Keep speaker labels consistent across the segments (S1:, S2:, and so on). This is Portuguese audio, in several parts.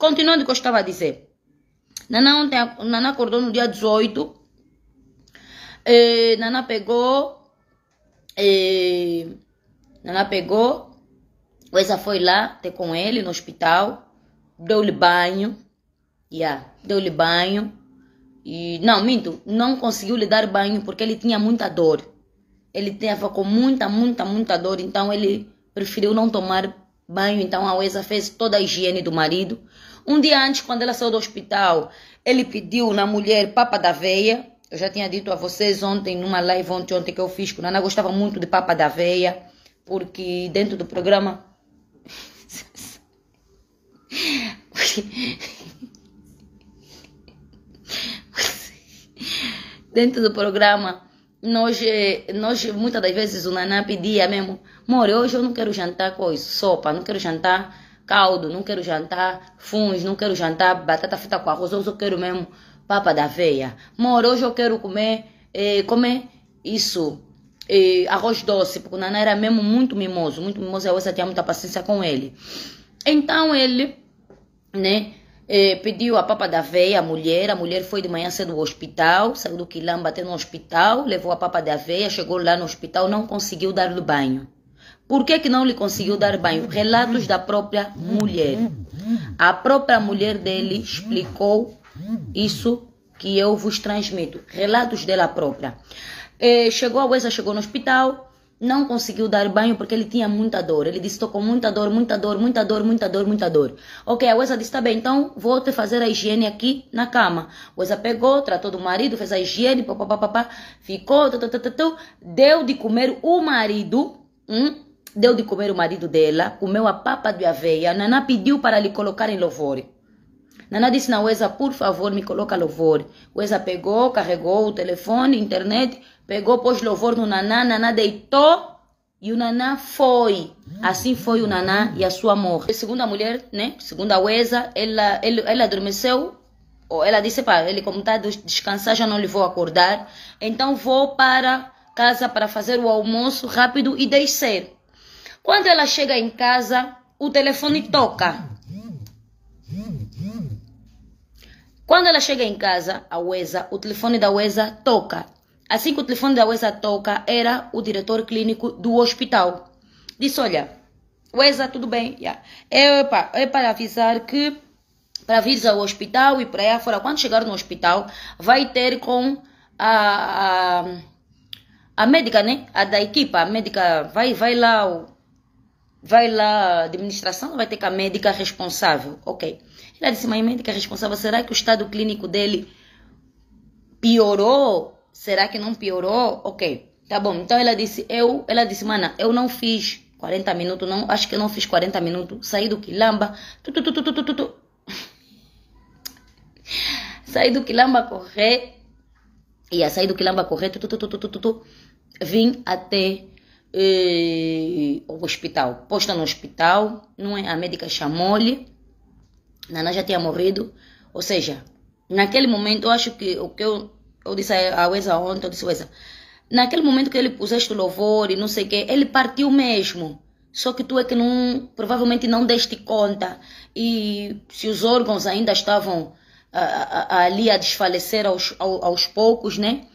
S1: Continuando o que eu estava a dizer. Nana, ontem, Nana acordou no dia 18. Eh, pegou. Eh, Nana pegou. Essa foi lá ter com ele no hospital. Deu-lhe banho. Yeah, deu-lhe banho. E, não, minto, não conseguiu lhe dar banho porque ele tinha muita dor. Ele estava com muita, muita, muita dor, então ele preferiu não tomar banho. Então a Uesa fez toda a higiene do marido. Um dia antes, quando ela saiu do hospital, ele pediu na mulher papa da aveia. Eu já tinha dito a vocês ontem, numa live ontem, ontem que eu fiz, que Nana gostava muito de papa da aveia, porque dentro do programa. dentro do programa, nós, nós muitas das vezes o Naná pedia mesmo, More, hoje eu não quero jantar coisa, sopa, não quero jantar caldo, não quero jantar funs, não quero jantar batata frita com arroz, hoje eu quero mesmo papa da aveia. More, hoje eu quero comer, eh, comer isso, eh, arroz doce, porque o Naná era mesmo muito mimoso, muito mimoso, e a tinha muita paciência com ele. Então ele, né, eh, pediu a papa da aveia à mulher. A mulher foi de manhã cedo ao hospital, saiu do quilamba até no hospital, levou a papa da aveia, chegou lá no hospital, não conseguiu dar-lhe banho. Por que, que não lhe conseguiu dar banho? Relatos da própria mulher. A própria mulher dele explicou isso que eu vos transmito. Relatos dela própria. Eh, chegou a Wesa, chegou no hospital, não conseguiu dar banho porque ele tinha muita dor. Ele disse: estou com muita dor, muita dor, muita dor, muita dor, muita dor. Ok, a Wesa disse: tá bem, então vou te fazer a higiene aqui na cama. Wesa pegou, tratou do marido, fez a higiene, papapá, ficou, tu, tu, tu, deu de comer o marido, hum, deu de comer o marido dela, comeu a papa de aveia. Nana pediu para lhe colocar em louvor. Nana disse na Wesa: por favor, me coloca louvor. Wesa pegou, carregou o telefone, internet Pegou, pôs louvor no Naná, Naná deitou e o Naná foi. Assim foi o Naná e a sua morte. Segunda mulher, né? Segunda a Uesa, ela, ela, adormeceu. Ela disse para ele, como está descansar, já não lhe vou acordar. Então vou para casa para fazer o almoço rápido e descer. Quando ela chega em casa, o telefone toca. Quando ela chega em casa, a Uesa, o telefone da Uesa toca. Assim que o telefone da UESA toca, era o diretor clínico do hospital. Disse, olha, UESA, tudo bem? Yeah. É, para, é para avisar que para vir ao hospital e para aí fora, quando chegar no hospital, vai ter com a, a, a médica, né? A da equipa, a médica vai, vai lá, vai lá, administração vai ter com a médica responsável. Ok. Ela disse, mas a médica responsável, será que o estado clínico dele piorou Será que não piorou? Ok, tá bom. Então ela disse, eu, ela disse, mana, eu não fiz 40 minutos, não, acho que eu não fiz 40 minutos. Saí do quilamba, tu, tu, tu, tu, tu, tu. Saí do quilamba correr, ia sair do quilamba correr, tu, tu, tu, tu, tu, tu, tu. Vim até eh, o hospital. Posta no hospital, não é? A médica chamou-lhe, Nana já tinha morrido. Ou seja, naquele momento, eu acho que o que eu eu disse a Wesa ontem, eu disse, Wesa, naquele momento que ele puseste louvor e não sei o quê, ele partiu mesmo. Só que tu é que não, provavelmente não deste conta. E se os órgãos ainda estavam a, a, ali a desfalecer aos, aos, aos poucos, né?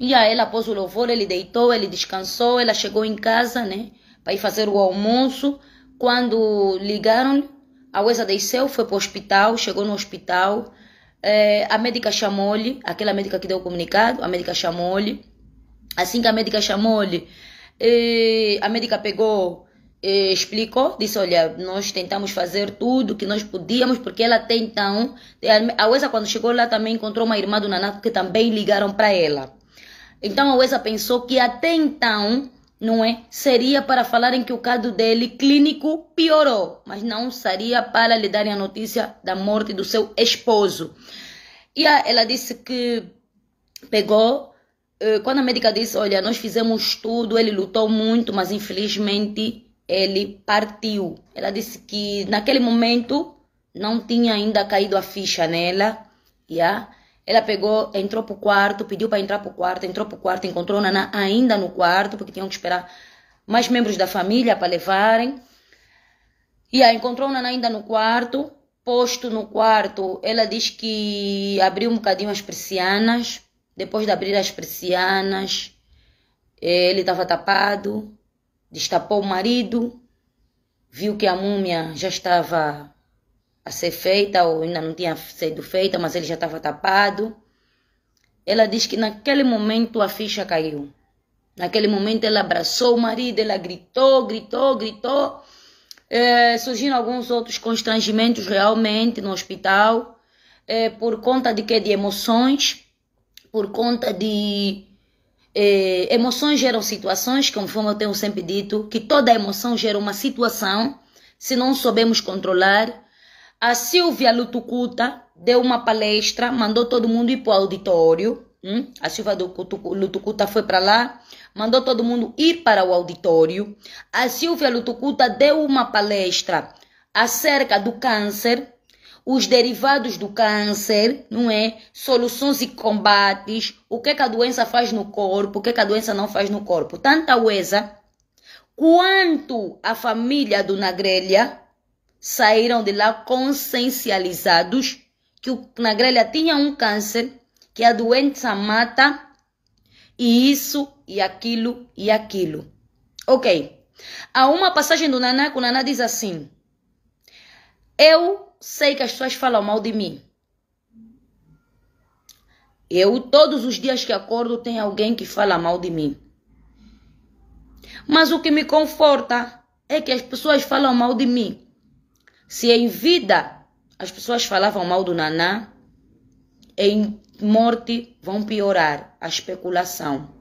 S1: E aí ela pôs o louvor, ele deitou, ele descansou, ela chegou em casa, né? Para ir fazer o almoço. Quando ligaram, a Wesa desceu, foi para o hospital, chegou no hospital. É, a médica chamou-lhe, aquela médica que deu o comunicado, a médica chamou-lhe. Assim que a médica chamou-lhe, é, a médica pegou, é, explicou, disse: Olha, nós tentamos fazer tudo que nós podíamos, porque ela tem então. A Uesa, quando chegou lá, também encontrou uma irmã do Nanato que também ligaram para ela. Então a Uesa pensou que até então não é? Seria para falarem que o caso dele clínico piorou, mas não seria para lhe darem a notícia da morte do seu esposo. E ela disse que pegou, eh, quando a médica disse, olha, nós fizemos tudo, ele lutou muito, mas infelizmente ele partiu. Ela disse que naquele momento não tinha ainda caído a ficha nela, yeah? Ela pegou, entrou pro quarto, pediu para entrar pro quarto, entrou pro quarto, encontrou Naná ainda no quarto, porque tinham que esperar mais membros da família para levarem. E aí encontrou Naná ainda no quarto, posto no quarto, ela diz que abriu um bocadinho as persianas. Depois de abrir as persianas, ele estava tapado, destapou o marido, viu que a múmia já estava a ser feita, ou ainda não tinha sido feita, mas ele já estava tapado. Ela diz que naquele momento a ficha caiu. Naquele momento ela abraçou o marido, ela gritou, gritou, gritou. É, surgiram alguns outros constrangimentos realmente no hospital, é, por conta de que? De emoções, por conta de é, emoções geram situações, conforme eu tenho sempre dito, que toda emoção gera uma situação, se não soubermos controlar. A Silvia Lutucuta deu uma palestra, mandou todo mundo ir para o auditório. Hum? A Silvia Lutucuta foi para lá, mandou todo mundo ir para o auditório. A Silvia Lutucuta deu uma palestra acerca do câncer, os derivados do câncer, não é? Soluções e combates, o que, que a doença faz no corpo, o que, que a doença não faz no corpo. Tanto a UESA quanto a família do Nagrelha saíram de lá consciencializados que o Nagrelha tinha um câncer, que a doença mata, e isso, e aquilo, e aquilo. Ok. Há uma passagem do Naná que o Naná diz assim: Eu sei que as pessoas falam mal de mim. Eu, todos os dias que acordo, tem alguém que fala mal de mim. Mas o que me conforta é que as pessoas falam mal de mim. Se em vida as pessoas falavam mal do Naná, em morte vão piorar a especulação.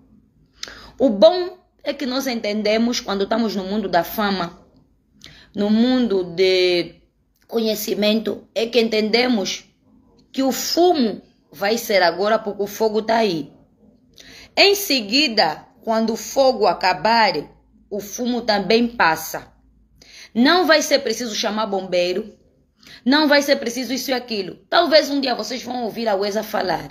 S1: O bom é que nós entendemos quando estamos no mundo da fama, no mundo de conhecimento, é que entendemos que o fumo vai ser agora porque o fogo está aí. Em seguida, quando o fogo acabar, o fumo também passa. Não vai ser preciso chamar bombeiro. Não vai ser preciso isso e aquilo. Talvez um dia vocês vão ouvir a Uesa falar.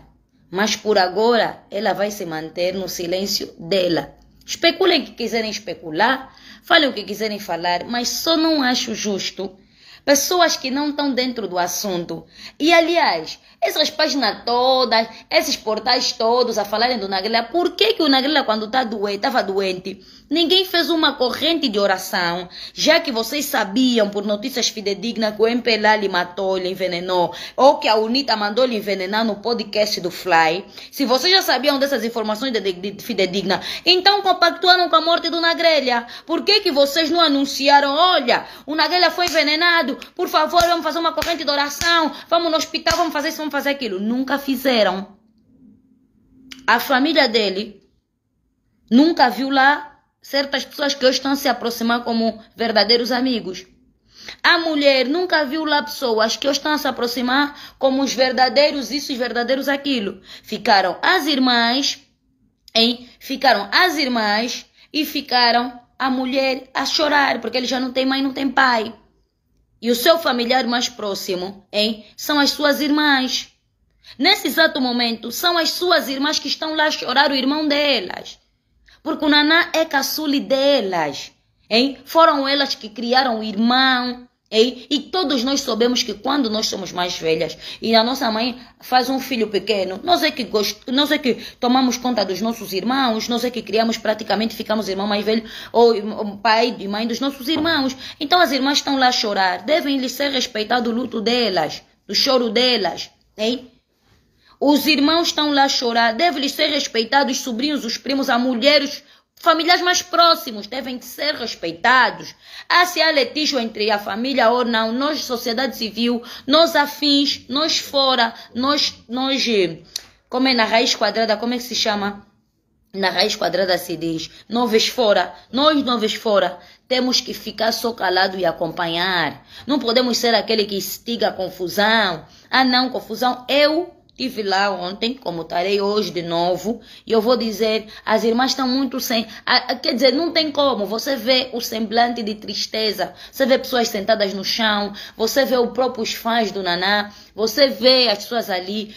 S1: Mas por agora, ela vai se manter no silêncio dela. Especulem o que quiserem especular. Falem o que quiserem falar. Mas só não acho justo pessoas que não estão dentro do assunto. E aliás, essas páginas todas, esses portais todos a falarem do Nagrela, por que, que o Nagrela, quando tá doente, estava doente, ninguém fez uma corrente de oração, já que vocês sabiam por notícias fidedignas que o MPLA lhe matou, lhe envenenou, ou que a UNITA mandou lhe envenenar no podcast do Fly. Se vocês já sabiam dessas informações de, de, de fidedignas, então compactuaram com a morte do Nagrela. Por que, que vocês não anunciaram, olha, o Nagrela foi envenenado, por favor, vamos fazer uma corrente de oração, vamos no hospital, vamos fazer isso, vamos fazer aquilo. Nunca fizeram. A família dele nunca viu lá certas pessoas que hoje estão a se aproximar como verdadeiros amigos. A mulher nunca viu lá pessoas que hoje estão a se aproximar como os verdadeiros isso e os verdadeiros aquilo. Ficaram as irmãs, hein? Ficaram as irmãs e ficaram a mulher a chorar, porque ele já não tem mãe, não tem pai. E o seu familiar mais próximo, hein? São as suas irmãs. Nesse exato momento, são as suas irmãs que estão lá a chorar o irmão delas. Porque o Naná é caçule delas. Hein? Foram elas que criaram o irmão. Hein? E todos nós sabemos que quando nós somos mais velhas e a nossa mãe faz um filho pequeno, nós é que, gost... nós é que tomamos conta dos nossos irmãos, nós é que criamos praticamente, ficamos irmão mais velho ou pai e mãe dos nossos irmãos. Então as irmãs estão lá a chorar, devem lhes ser respeitado o luto delas, o choro delas. Hein? Os irmãos estão lá a chorar, devem ser respeitados os sobrinhos, os primos, as mulheres, familiares mais próximos devem ser respeitados. Ah, se há litígio entre a família ou não, nós, sociedade civil, nós afins, nós fora, nós, nós, como é na raiz quadrada, como é que se chama? Na raiz quadrada se diz, nós fora, nós nós fora, temos que ficar só calado e acompanhar. Não podemos ser aquele que instiga a confusão. Ah, não, confusão. Eu Estive lá ontem, como estarei hoje de novo, e eu vou dizer, as irmãs estão muito sem. Quer dizer, não tem como. Você vê o semblante de tristeza, você vê pessoas sentadas no chão, você vê os próprios fãs do Naná, você vê as pessoas ali.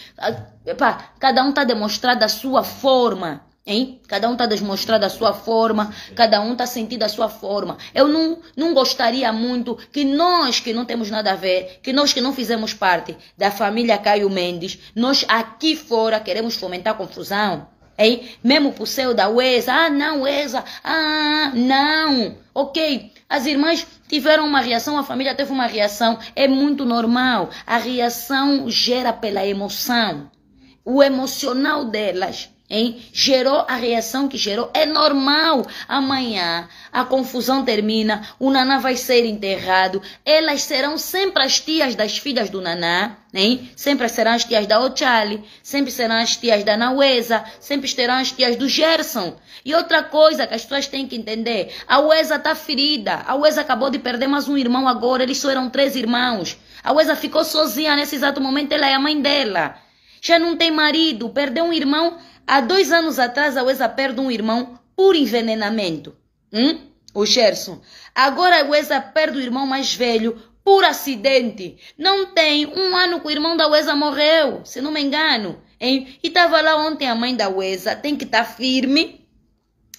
S1: Epá, cada um está demonstrando a sua forma. Hein? Cada um está demonstrando a sua forma, cada um está sentindo a sua forma. Eu não, não gostaria muito que nós que não temos nada a ver, que nós que não fizemos parte da família Caio Mendes, nós aqui fora queremos fomentar confusão. Hein? Mesmo pro céu da UESA, ah não, UESA, ah não, ok. As irmãs tiveram uma reação, a família teve uma reação, é muito normal. A reação gera pela emoção, o emocional delas Hein? Gerou a reação que gerou. É normal. Amanhã a confusão termina, o Naná vai ser enterrado. Elas serão sempre as tias das filhas do Naná. Hein? Sempre serão as tias da Ochali, sempre serão as tias da Naueza, sempre serão as tias do Gerson. E outra coisa que as pessoas têm que entender: a Ueza está ferida. A Ueza acabou de perder mais um irmão agora. Eles só eram três irmãos. A Ueza ficou sozinha nesse exato momento. Ela é a mãe dela. Já não tem marido, perdeu um irmão Há dois anos atrás, a Uesa perde um irmão por envenenamento. Hum? O Gerson. Agora a Uesa perde o irmão mais velho por acidente. Não tem um ano que o irmão da Uesa morreu, se não me engano. Hein? E estava lá ontem a mãe da Uesa. Tem que estar tá firme,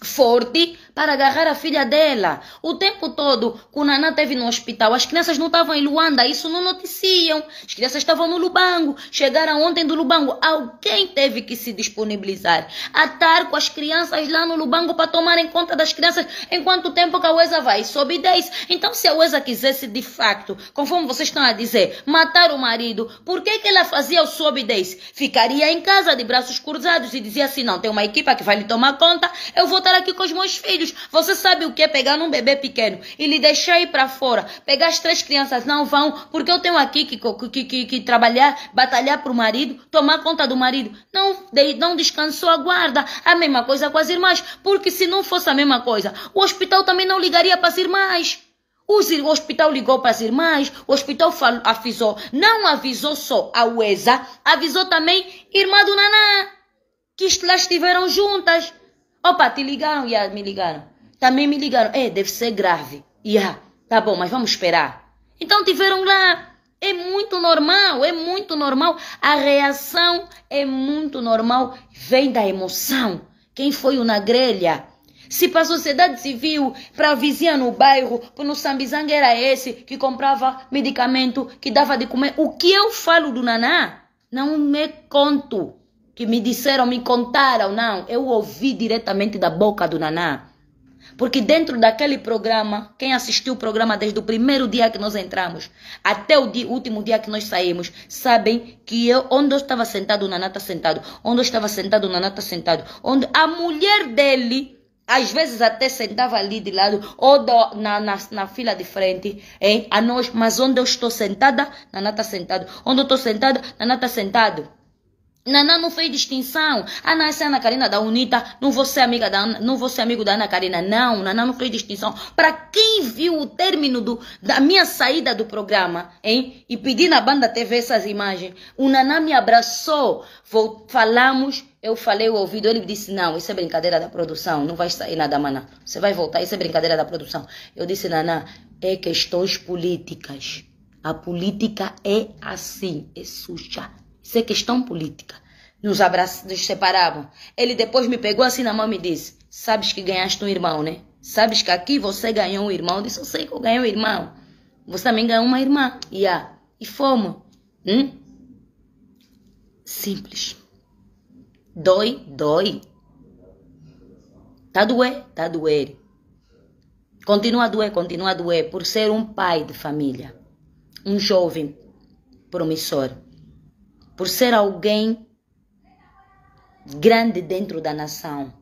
S1: forte, para agarrar a filha dela. O tempo todo que o Naná esteve no hospital, as crianças não estavam em Luanda, isso não noticiam. As crianças estavam no Lubango, chegaram ontem do Lubango. Alguém teve que se disponibilizar a estar com as crianças lá no Lubango para tomarem conta das crianças enquanto tempo que a UESA vai sob 10. Então, se a UESA quisesse de facto, conforme vocês estão a dizer, matar o marido, por que, que ela fazia o sob 10? Ficaria em casa de braços cruzados e dizia assim: não, tem uma equipa que vai lhe tomar conta, eu vou estar aqui com os meus filhos. Você sabe o que é pegar num bebê pequeno e lhe deixar ir para fora? Pegar as três crianças, não vão, porque eu tenho aqui que, que, que, que trabalhar, batalhar para o marido, tomar conta do marido. Não, não descansou a guarda. A mesma coisa com as irmãs, porque se não fosse a mesma coisa, o hospital também não ligaria para as irmãs. O hospital ligou para as irmãs, o hospital falou, avisou, não avisou só a UESA, avisou também irmã do Naná, que elas estiveram juntas. Opa, te ligaram? Yeah, me ligaram. Também me ligaram. É, deve ser grave. Ya, yeah, tá bom, mas vamos esperar. Então tiveram lá. É muito normal, é muito normal. A reação é muito normal. Vem da emoção. Quem foi o na grelha? Se para a sociedade civil, para a vizinha no bairro, para no Sambizanga era esse que comprava medicamento, que dava de comer. O que eu falo do Naná? Não me conto que me disseram, me contaram, não, eu ouvi diretamente da boca do Naná. Porque dentro daquele programa, quem assistiu o programa desde o primeiro dia que nós entramos até o dia, último dia que nós saímos, sabem que eu, onde eu estava sentado, o Naná está sentado. Onde eu estava sentado, o Naná está sentado. Onde a mulher dele, às vezes até sentava ali de lado, ou do, na, na, na, fila de frente, hein, a nós, mas onde eu estou sentada, Naná está sentado. Onde eu estou sentada, Naná está sentado. Naná não fez distinção. A Ana Karina da UNITA, não vou ser amiga da Ana, não vou ser amigo da Ana Karina. Não, Naná não fez distinção. Para quem viu o término do, da minha saída do programa, hein? E pedi na banda TV essas imagens, o Naná me abraçou. Vou, falamos, eu falei o ouvido, ele disse, não, isso é brincadeira da produção, não vai sair nada, mana. Você vai voltar, isso é brincadeira da produção. Eu disse, Naná, é questões políticas. A política é assim, é suja. Isso é questão política. Nos nos separavam. Ele depois me pegou assim na mão e me disse: Sabes que ganhaste um irmão, né? Sabes que aqui você ganhou um irmão? Eu disse: Eu sei que eu ganhei um irmão. Você também ganhou uma irmã. Yeah. E fomos. Hum? Simples. Dói, dói. Tá doer, tá doer. Continua a doer, continua a doer por ser um pai de família. Um jovem promissor por ser alguém grande dentro da nação.